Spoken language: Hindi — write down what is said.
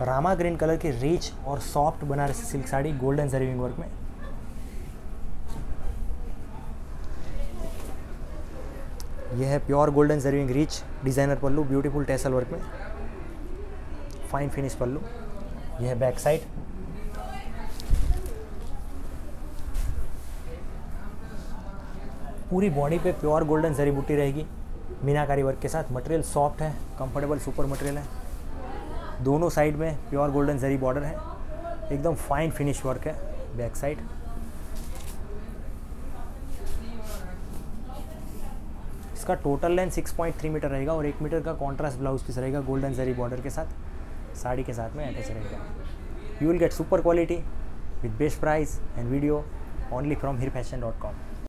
रामा ग्रीन कलर की रिच और soft Banarasi silk sari golden zari weaving work में। यह है pure golden zari weaving rich designer pallu beautiful tassel work में। Fine finish pallu. यह है बैक साइड पूरी बॉडी पे प्योर गोल्डन जरी बूटी रहेगी। मीनाकारी वर्क के साथ मटेरियल सॉफ्ट है कंफर्टेबल सुपर मटेरियल है। दोनों साइड में प्योर गोल्डन जरी बॉर्डर है। एकदम फाइन फिनिश वर्क है बैक साइड इसका टोटल लेंथ 6.3 मीटर रहेगा और एक मीटर का कॉन्ट्रास्ट ब्लाउज पीस रहेगा गोल्डन जरी बॉर्डर के साथ। साड़ी के साथ में अटैच रहेगा। You will get super quality with best price and video only from Heer fashion dot com